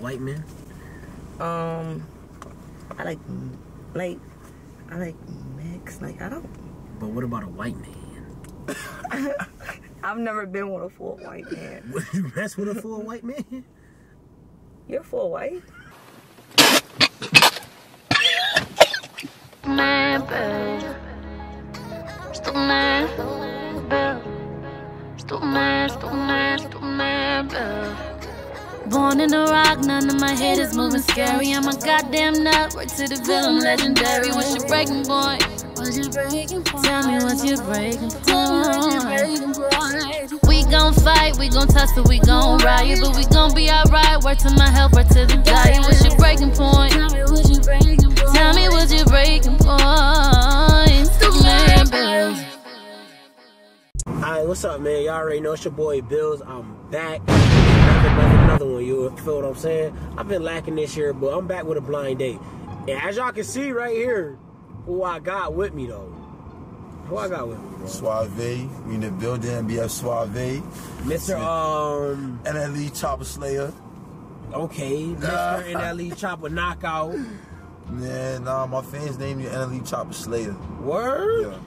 white men? Um, I like like I like mix. Like I don't. But what about a white man? I've never been with a full white man. Would you mess with a full white man? You're full white. man, babe. Still man, babe. Still man, babe. Born in the rock, none of my head is moving scary. I'm a goddamn nut, right to the villain, legendary. What's your breaking point? What's your breaking point? Tell me what's your breaking point. We gon' fight, we gon' tussle, we gon' riot, but we gon' be alright. Word to my health, word to the diet. What's your breaking point? Tell me what's your breaking point. Tell me what's your breaking point. Still man. Alright, what's up, man? Y'all already know it's your boy Bills. I'm back. Another, one. You feel what I'm saying? I've been lacking this year, but I'm back with a blind date. And as y'all can see right here, who I got with me though. Who I got with me, bro? Suave, we in the building, BF Suave, Mr. Um, NLE Choppa Slayer. okay, Mr. NLE Choppa Knockout. Man, nah, my fans name you NLE Choppa Slayer. Word? Yeah.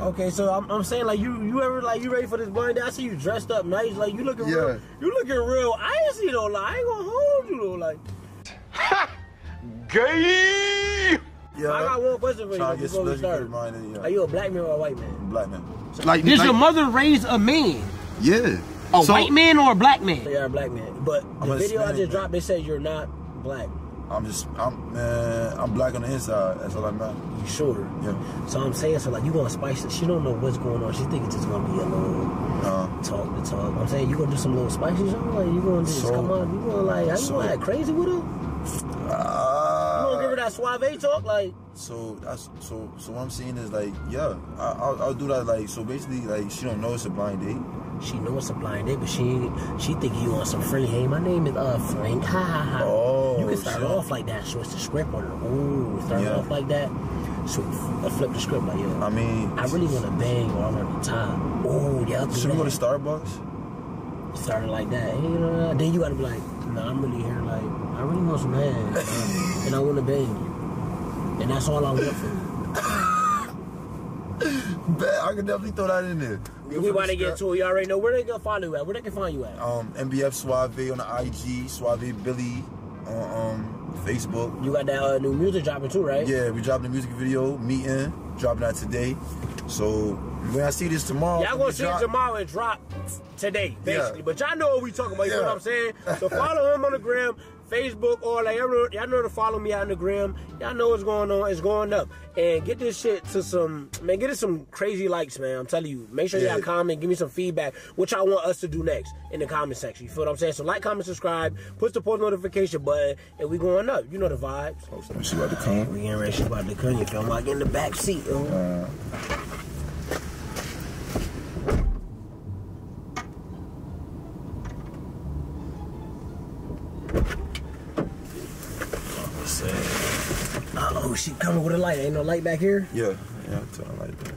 Okay, so I'm, I'm saying like you you ever like you ready for this blind date? I see you dressed up nice, like you looking real. You looking real I icy though. Like I ain't gonna hold you though. Like gay Yeah. I got one question for you Trying before we split, start. reminded, yeah. Are you a black man or a white man? black man? Like, Did like- your mother raise a man? Yeah. A So- white man or a black man? So you're a black man, but I'm the video I just man. dropped, they said you're not black. I'm just, I'm, man, I'm black on the inside. That's all that matters. You sure? Yeah. So I'm saying, so like you gonna spice it. She don't know what's going on. She think it's just gonna be a little Uh, talk to talk. I'm saying you gonna do some little spicy shit. Like you gonna just So- come on. You gonna like, how you so- gonna act crazy with her? Uh, that suave talk? Like, So that's so. So what I'm saying is like, yeah, I, I'll, I'll do that. Like, so basically, like, she don't know it's a blind date. she know it's a blind date, but she she think you on some friendly. Hey, my name is uh Frank. Ha ha ha. Oh, you can start shit. off like that. So it's the script on it. Ooh, start Yeah. off like that. So I flip the script like yo. I mean, I really want to bang or I want to top. Ooh, yeah. should we go to. Starbucks? started like that. Hey, you know, then you gotta be like, nah, I'm really here. Like, I really want some uh, and I want to bang you, and that's all I want from you. Bet I could definitely throw that in there. We want to get to it. You already know where they gonna find you at. Where they can find you at. Um, MBF Suave on the IG, Suave Billy on um, Facebook. You got that uh, new music dropping too, right? Yeah, we dropping the music video, meeting, dropping that today. So when I see this tomorrow, Y'all gonna see it tomorrow and drop today, basically. Yeah. But y'all know what we talking about. You know what I'm saying? So follow him on the gram, Facebook, or like y'all know, y'all know to follow me out on the gram. Y'all know what's going on. It's going up, and get this shit to some man. Get it some crazy likes, man. I'm telling you. Make sure y'all comment. Give me some feedback. What y'all want us to do next in the comment section. You feel what I'm saying? So like, comment, subscribe, push the post notification button, and we going up. You know the vibes. She about to come. We getting ready. She about to come. You feel me? Like in the back seat. yo. Uh, Oh, she coming with a light. Ain't no light back here. yeah, yeah, I'm telling like that.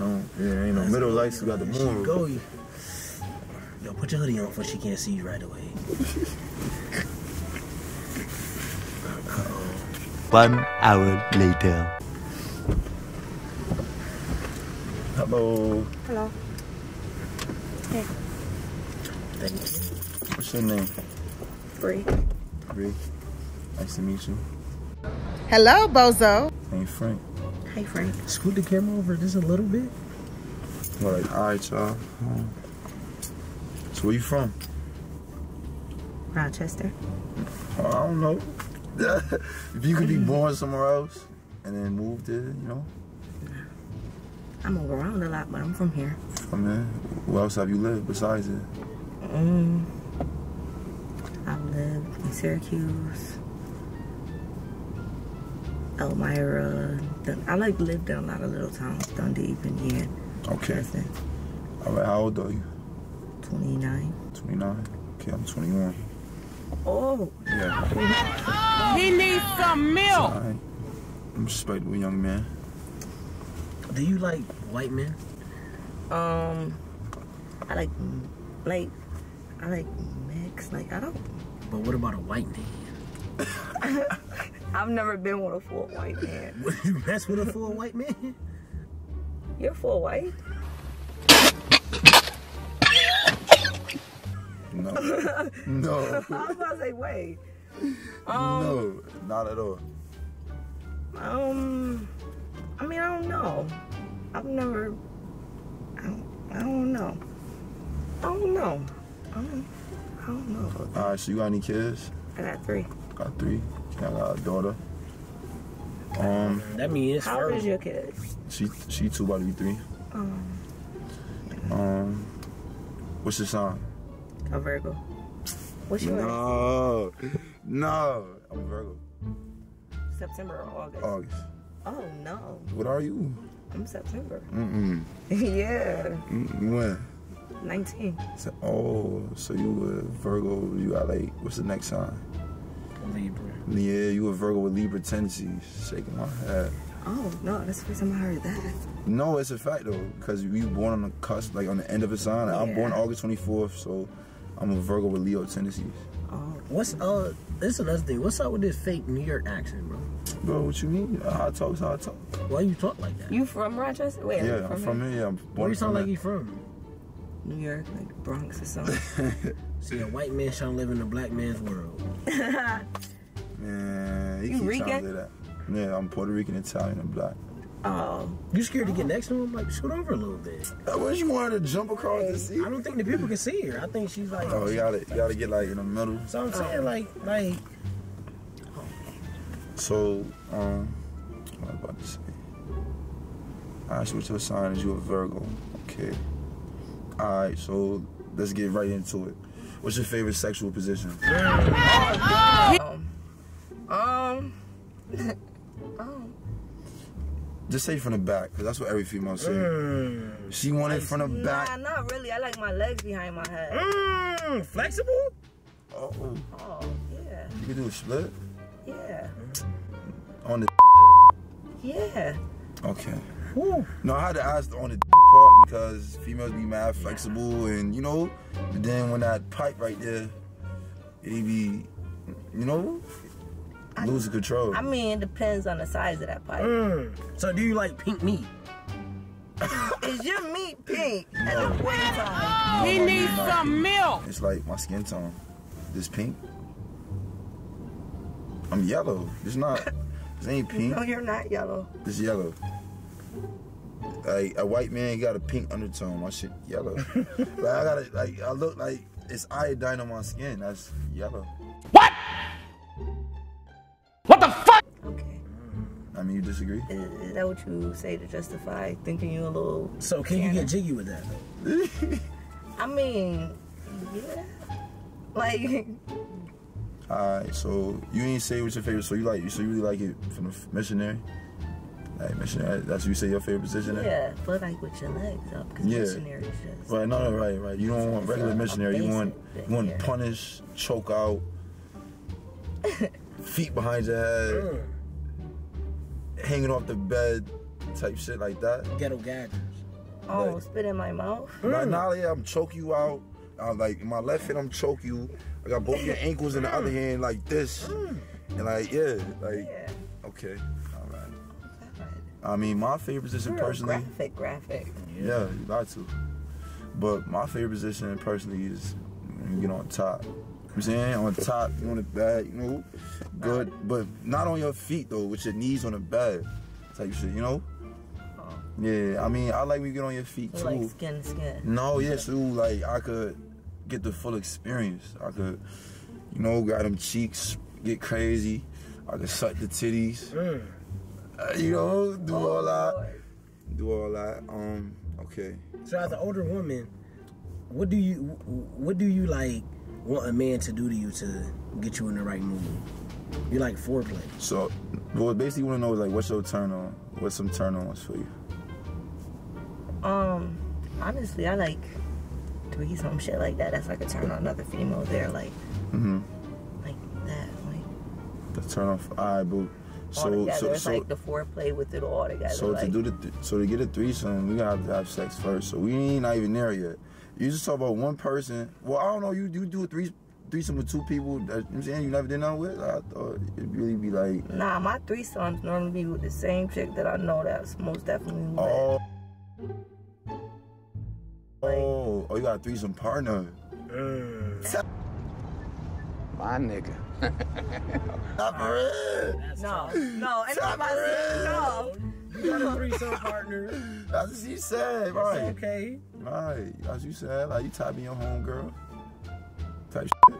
Oh, yeah, ain't no middle lights. We got the moon. go. you- Yo, put your hoodie on before she can't see you right away. One hour later. Hello, Hello. Thank you. what's your name? Bree. Bree. Nice to meet you. Hello, Bozo. Hey Frank. Hey, Frank. Scoot the camera over just a little bit. Well, like, all right, y'all. Um, So where you from? Rochester. Oh, I don't know. if you could be born somewhere else and then move there, you know, I move around a lot, but I'm from here. I mean, where else have you lived besides it? Mm. I've lived in Syracuse, Elmira. Dun- I like lived in a lot of little towns. Dundee, Indiana, Okay. Pleasant, All right, how old are you? 29. 29. Okay, I'm 21. Oh, Yeah. He needs some milk. All right. I'm a respectable young man. Do you like white men? um, I like like I like mix. Like I don't. But what about a white man? I've never been with a full white man. You mess with a full white man? You're full white? No. no. I was about to say, wait. no. Not at all. Um, I mean, I don't know. I've never. I don't, I don't know. I don't know. I don't, I don't know. All right. So you got any kids? I got three. Got three. I got a daughter. Um, That means How old is your kid? she she two about to be three. Um, Um, what's your sign? a Virgo. What's yours? No, no. I'm a Virgo. September or August? August. Oh no, What are you? I'm September. Mm-mm. yeah, Mm, When? 19. So, oh, so you a Virgo? You got like what's the next sign? Libra. Yeah, you a Virgo with Libra tendencies. Shaking my head. Oh no, that's the first time I heard that. No, it's a fact though, because you born on the cusp, like on the end of a sign. I'm born August 24th, so I'm a Virgo with Leo tendencies. Oh, What's uh? This is another thing. What's up with this fake New York accent, bro? Bro, what you mean? How I talk is how I talk. Why you talk like that? you from Rochester? Wait, Yeah, I'm from here? here. Yeah, I'm Where born you sound like you from? New York, like Bronx or something. See, a white man trying to live in a black man's world. Man, he You keeps trying to say that. Yeah, I'm Puerto Rican, Italian, and black. oh, You scared to get next to him? Like, scoot over a little bit. I wish you wanted to jump across the sea. I don't think the people can see her. I think she's like. Oh, you gotta, you gotta get like in the middle. So I'm saying, like, like, So, um, what was I about to say? I asked you what your sign is. You a Virgo. Okay. All right. So let's get right into it. What's your favorite sexual position? um, um, Just say from the back, cause that's what every female say. She want it from the back. nah, back. not really. I like my legs behind my head. mm, flexible. Oh, Oh, yeah, you can do a split yeah, on the. yeah. Okay. Woo. No, I had to ask on the part because females be mad flexible, and you know, but then when that pipe right there, it be, you know, losing control. I mean, it depends on the size of that pipe. Mm. So do you like pink meat? Is your meat pink at the point in? He needs some milk. It's like my skin tone. This pink. I'm yellow. It's not. This ain't pink. No, you're not yellow. It's yellow. Like a white man got a pink undertone. My shit yellow. like I gotta like I look like it's iodine on my skin. That's yellow. What? What the fuck? Okay. I mean, you disagree? Is, is that what you say to justify thinking you a little? So can you get jiggy with that? I mean, yeah. Like, Alright, so you ain't say what's your favorite. So you like, so you really like it from the missionary? Like missionary, that's what you say your favorite position. is? yeah, but like with your legs up, because Yeah. missionary is just. Right, no, no, right, right. You don't want regular a- a missionary. You want, basic you want thing, yeah. punish, choke out, feet behind your head, mm. hanging off the bed, type shit like that. Ghetto gadgets. Oh, like- spit in my mouth. Like, mm. nah, yeah, I'm choke you out. Uh, like in my left hand, I'm choke you. I got both your ankles in the other mm. hand like this, and like yeah, like Yeah. okay, all right. I mean, my favorite position Real personally. graphic, graphic. Yeah, you got to. But my favorite position personally is when you get on top. You know what I'm saying? On top, you on the bed, you know, good. But not on your feet though, with your knees on the bed. Type shit, you know? Oh. Yeah, I mean I like when you get on your feet too. like skin to skin. No, yeah, too, like I could get the full experience. I could, you know, grab them cheeks, get crazy. I could suck the titties. Mm. Uh, you know, do all that. Do all that. Um, okay. So as an older woman, what do you what do you like want a man to do to you to get you in the right mood? You like foreplay. So, well, basically, you want to know is like, what's your turn on? What's some turn ons for you? Um, honestly, I like threesome shit like that. That's like a turn on another female there, like, Mm-hmm. like that, like The turn off. All right, but all so together. so it's so like the foreplay with it all together. so like, to do the th- so to get a threesome, we gotta have to have sex first. So we ain't not even there yet. You just talk about one person. Well, I don't know. You you do a three threesome with two people that you know what I'm saying you never did nothing with? I thought it'd really be like, Nah, my threesomes normally be with the same chick that I know that's most definitely lit. oh, oh, oh, you got a threesome partner. My nigga. Not for real. No, no, ain't Stop nobody it. no. You got a threesome partner. That's what you said, right? Okay. Right, as you said. Like you typing your home girl. Type shit.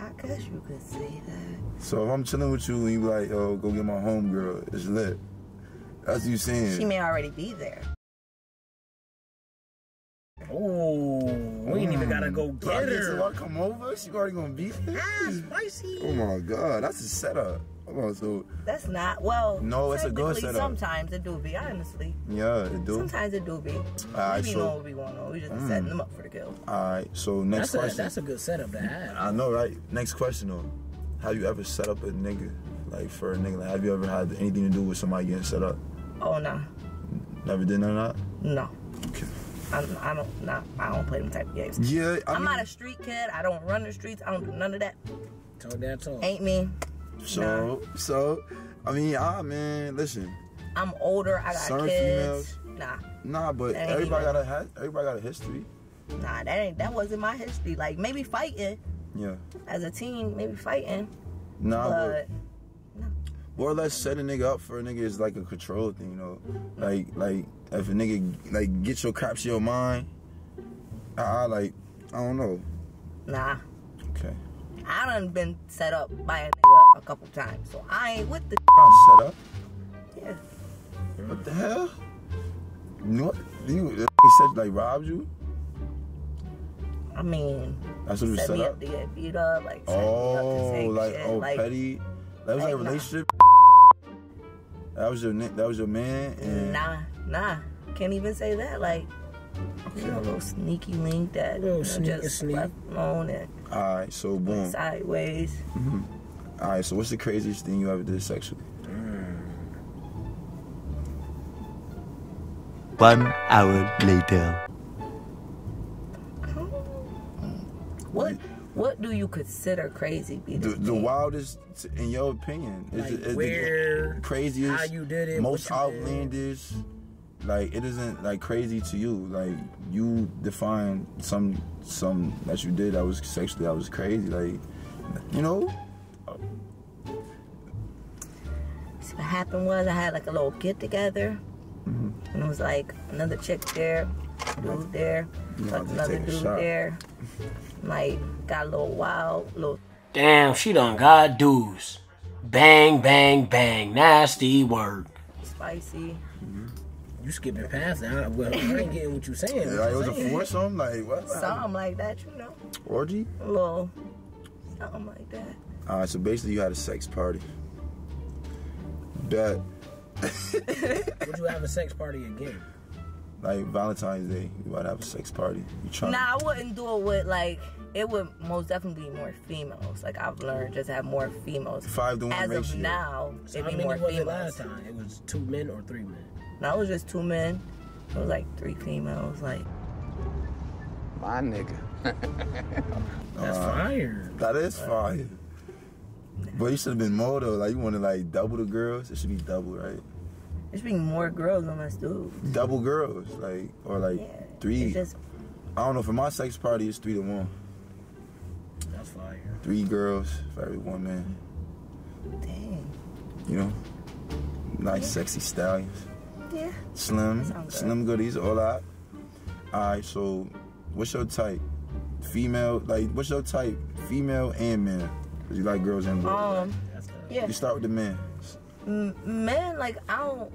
I guess you could say that. So if I'm chilling with you and you be like, oh, go get my home girl, it's lit. That's what you saying. She may already be there. Oh, we ain't even gotta go So I get get to her. walk come over, she already gonna be there. Ah, spicy. Oh my god, that's a setup. Come on, so That's not well. No, it's a good setup. Sometimes it do be, honestly. yeah, it do. Sometimes it do be. Alright, we be so- know what we want to. We just be setting them up for the kill. Alright, so next That's a, question. that's a good setup to have. I know, right? Next question though. Have you ever set up a nigga? Like for a nigga, like, have you ever had anything to do with somebody getting set up? Oh no, Never did none of that? no. Okay. I, I don't. Nah, I don't play them type of games. Yeah, I I'm mean, not a street kid. I don't run the streets. I don't do none of that. Talk that talk. Ain't me. so so I mean, ah man, listen. I'm older. I got Certain kids. Nah, Nah, but everybody got a everybody got a history. nah. That ain't. That wasn't my history. Like maybe fighting Yeah. as a teen. Maybe fighting. Nah, but But more or less set a nigga up for a nigga is like a control thing, you know. Like like if a nigga like get your crap to your mind, I, I like I don't know. nah. Okay. I done been set up by a nigga a couple times, so I ain't with the. Not set up. Yeah. What the hell? You know what? You said like robbed you? I mean, That's what you set set up. up to get beat up, like set me up to Oh, like shit, oh like petty. That was like a like, nah. relationship. That was your that was your man and nah, nah. Can't even say that. Like, you know, a little sneaky link that you know, sneaky just sneak. left alone and all right. So boom. sideways. Mm-hmm. All right. So what's the craziest thing you ever did sexually? Mm. One hour later. Hmm. Mm. What what do you consider crazy? Be The, the wildest, in your opinion, is Like it- is the craziest, how you did it, most outlandish. did. Outlandish. Like it isn't like crazy to you. Like you define some some that you did that was sexually that was crazy. Like you know, So what happened was I had like a little get together, Mm-hmm. and it was like another chick there, dude there, You like about to another dude shot. there. Like got a little wild, little Damn, she done got dudes. Bang, bang, bang. Nasty word. spicy. You skipping past that. Well, I ain't getting what you're saying. like it was a foursome. Like what? Something like that, you know. Orgy. A little something like that. All right. So basically, you had a sex party. Bet. Would you have a sex party again? Like Valentine's Day, you might have a sex party. You trying? Nah, I wouldn't do it with like it would most definitely be more females. Like I've learned just have more females. Five to one As ratio. of now, So it'd be many more was it females. last time? It was two men or three men? No, it was just two men. It was like three females. Like My nigga. That's uh, fire. That is fire. But you should have been more though. Like you want to like double the girls. It should be double, right? It should be more girls than us dudes. Double girls, like or like Yeah. three. It's just I don't know. For my sex party, it's three to one. That's fire. Three girls for every one man. dang. You know, nice, sexy stallions. Yeah. Slim, That sounds good. slim goodies, all that. All right. So, what's your type? Female, like what's your type? Female and man. Cause you like girls and boys. Um. The, Yeah. you start with the men. M- men, like I don't.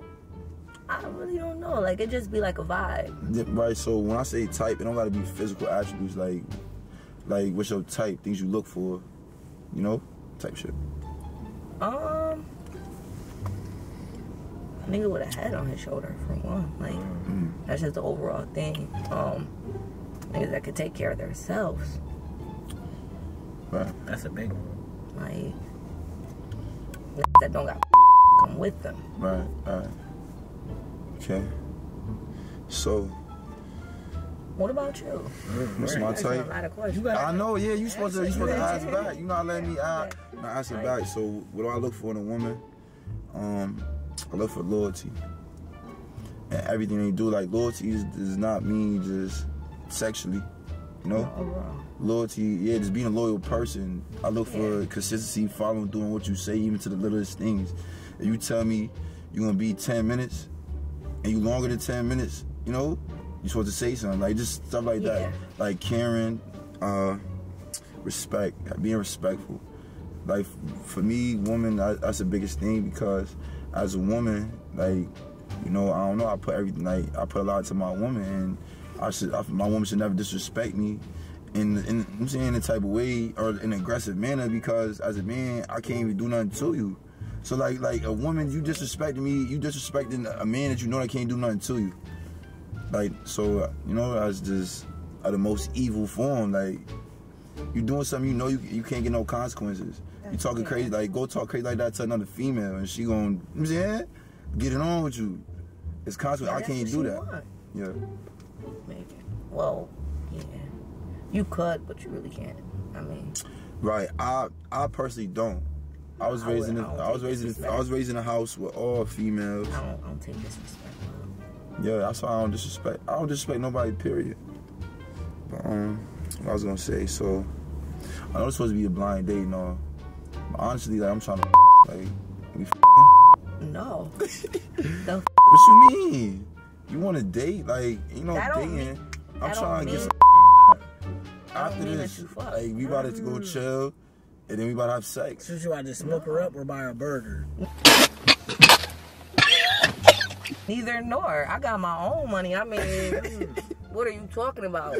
I really don't know. Like it just be like a vibe. Yeah, Right. So when I say type, it don't gotta be physical attributes. Like, like what's your type? Things you look for. You know, type shit. Um. A nigga with a head on his shoulder for one. Like that's just the overall thing. Um. Niggas that could take care of themselves. Right. that's a big one. Like niggas that don't got come with them. Right, right. Okay. So, What about you? What's my That's a type? lot of. I know, yeah. You supposed to, you supposed to ask Yeah. back. You not letting me ask, not asking back. So, what do I look for in a woman? Um, I look for loyalty, and everything they do. Like loyalty is, does not mean just sexually, you know. Overall. Loyalty, yeah, just being a loyal person. I look for consistency, following, doing what you say, even to the littlest things. If you tell me you're gonna be 10 minutes, and you longer than 10 minutes, you know, you're supposed to say something. Like just stuff like Yeah. that. Like caring, uh, respect, being respectful. Like for me, woman, that- that's the biggest thing because as a woman, like, you know, I don't know, I put everything, like, I put a lot to my woman, and I should, I, my woman should never disrespect me in, in, I'm saying, in a type of way or in an aggressive manner because as a man, I can't even do nothing to you. So like, like a woman, you disrespecting me, you disrespecting a man that you know that can't do nothing to you. Like, so, you know, that's just uh, the most evil form. Like, you doing something you know you, you can't get no consequences. You talking crazy, like go talk crazy like that to another female, and she gon' you know get it on with you. It's consequence. I can't do that. want. Yeah. Maybe. Well, yeah. You could, but you really can't. I mean, Right. I I personally don't. I was I raised would- I I was raising. I was raised in a house with all females. I don't, I don't take disrespect. Yeah, that's why I don't disrespect. I don't disrespect nobody. Period. But um, what I was gonna say. So I know it's supposed to be a blind date and all. But honestly, like I'm trying to like we. No. the What you mean? You want to date? Like you know, That dating. mean- I'm trying to get some. After this, you like we about to go chill, and then we about to have sex. So you I just smoke her up or buy her a burger? neither nor. I got my own money. I mean, what are you talking about?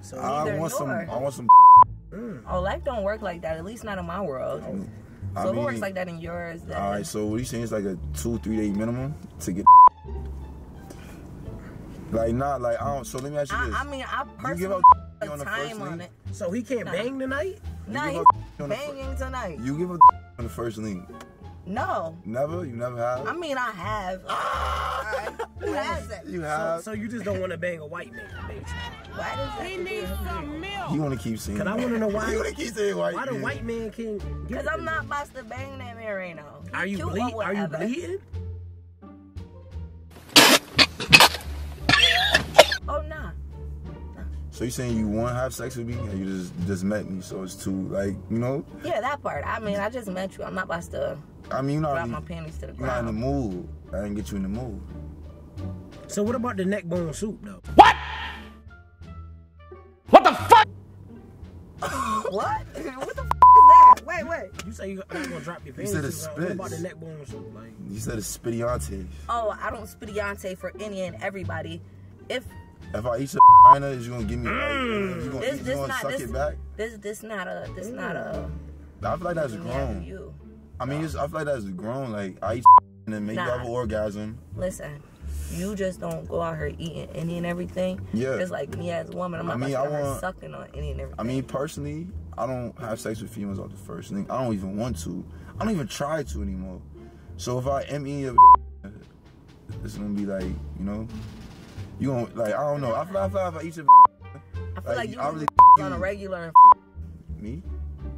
So I Neither want some. I want some. Oh, life don't work like that. At least not in my world. I So if it works like that in yours, then All right, so what you saying is like a two, three day minimum to get. Like not like I don't. So let me ask you this: I, I mean, I you personally give up put on the first time on it. so he can't Nah. bang tonight? Nah, give he up on fir- banging tonight. You give a on the first link? No, Never. You never have. I mean I have. Ah! Alright, Who has it? you So, have. so you just don't want to bang a white man, basically. Why does that? He needs some milk. you want to keep saying. Cause I want to know why. You want to keep saying white. Why the man. white man can? get Because I'm not about to bang that man right now. Are you cute or bleed? Are you bleeding? Oh nah. So you saying you want to have sex with me, and you just just met me, so it's too like you know. Yeah, that part. I mean, I just met you. I'm not about to I mean, you're not. drop really- my panties to the You're not in the mood. I didn't get you in the mood. So what about the neck bone soup though? What? what the f- is that? Wait, wait. You say you're gonna drop your panties. said it so What about the spits. neck bone soup? Like, You said it's spitty Oh, I don't spittiante for any and everybody. If If I eat your vagina, is you gonna give me? Like, you gonna, this, you this gonna not suck this, it back? this, this not a, this not a. I feel like that's me grown. You I mean, it's, I feel like that's grown. Like I eat and then make you Nah. have an orgasm. listen. You just don't go out here eating any and everything. Yeah. Just like me as a woman, I'm not I mean, I want- sucking on any and everything. I mean, personally, I don't have sex with females off the first thing. I don't even want to. I don't even try to anymore. So if I am eating your it's gonna be like, you know, you gonna like I don't know. I feel, I feel like if I eat your I feel like, like, you I really on a you. regular. me.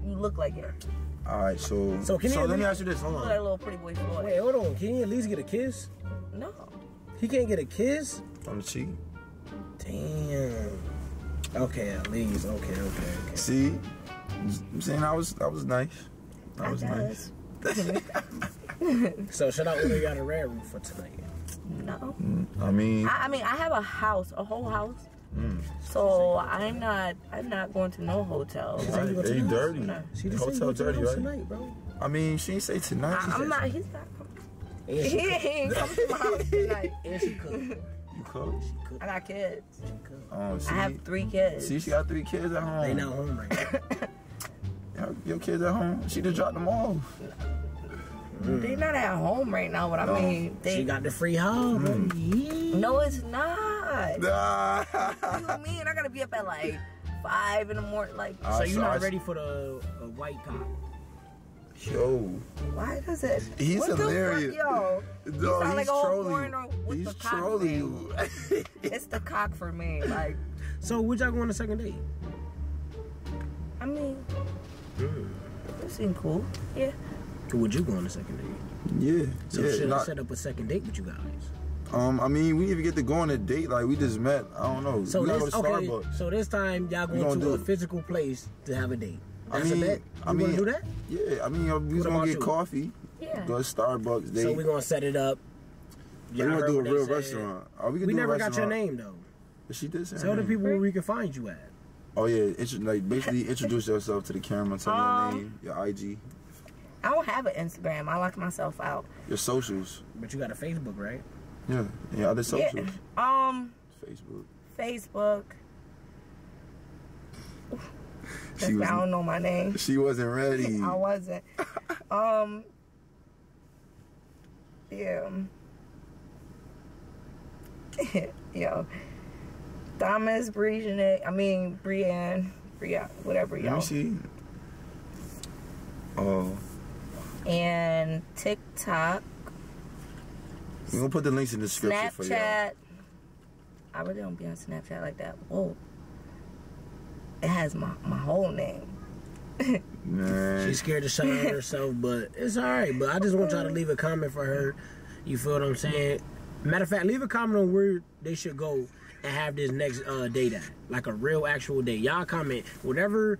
You look like it. All right, so So can you let me ask you this. Hold on. like a little pretty boy Floyd. wait, hold on. Can you at least get a kiss? No. He can't get a kiss. On the cheek. Damn. Okay, at least. Okay, okay, okay. See, I'm saying I was that was nice. That I was nice. So should I order you out a rare room for tonight? No. Mm, I mean, I, I mean, I have a house, a whole house. Mm. So I'm not, I'm not going to no hotels. Say you go to they dirty. tonight. She just said hotel go to the dirty, right? tonight, bro. I mean, she ain't say tonight. I, I'm said not. He's not. And He she, ain't come to my house tonight. and she cooked. You cook. I got kids. She cooked. Oh, see, I have three kids. see, she got three kids at home. They not home right now. Your, your kids at home. She just dropped them off. They not at home right now, but I mean, they. She got the free hall, Mm. Yeah. no, it's not. What Nah. do you mean? I gotta be up at like five in the morning. Like, Uh, So you're so not I- ready for the uh, white cop? Yo, Why does it? He's what the fuck, hilarious. yo, no, he's like trolling. He's the trolling you. it's the cock for me. Like, So would y'all go on a second date? I mean, It seemed cool. Yeah. Or would you go on a second date? yeah, So yeah. should I not- set up a second date with you guys? um, I mean, we even get to go on a date. Like we just met. I don't know. So we gotta this go to okay. Starbucks. So this time y'all going gonna do a it. physical place to have a date. I That's mean, a bet. I You mean, wanna do that? Yeah, I mean, uh, we was What gonna get you? coffee. Yeah. Go to Starbucks. Date. So we're gonna set it up. Yeah. we Y'all gonna do a real said. restaurant. Oh, we We do a never got your name though. But She did say her Tell the people where we can find you at. Oh yeah, intro, like basically introduce yourself to the camera. Tell them Um, your name, your IG, I don't have an Instagram. I locked myself out. your socials. But you got a Facebook, right? Yeah, yeah, other socials. Yeah. Um, Facebook. Facebook. She That's why I was, don't know my name. she wasn't ready. I wasn't. Um. Yeah. Yo. Thomas, Brianne, I mean Brienne, Bria, whatever y'all. Let me see. Oh, And TikTok, we're gonna put the links in the description for y'all. Snapchat. I really don't be on Snapchat like that. Whoa. It has my, my whole name. Man, She's scared to shout out herself, but it's all right. But I just want y'all to leave a comment for her. You feel what I'm saying? Matter of fact, leave a comment on where they should go and have this next uh, date at, like a real actual date. Y'all comment whatever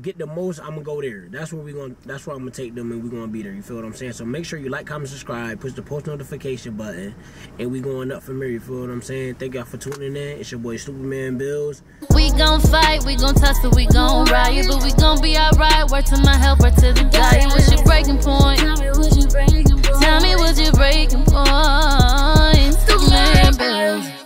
get the most. I'm gonna go there. That's where we going That's where I'm gonna take them, and we gonna be there. You feel what I'm saying? So make sure you like, comment, subscribe, push the post notification button, and we going up from here. You feel what I'm saying? Thank y'all for tuning in. It's your boy Stxpidmane Bills. We gon' fight, we gon' tussle, we gon' riot, but we gon' be alright. Work to my help, work to the guy. What's your breaking point? Tell me what's your breaking point. Tell me what's your breaking point. Stxpidmane Bills.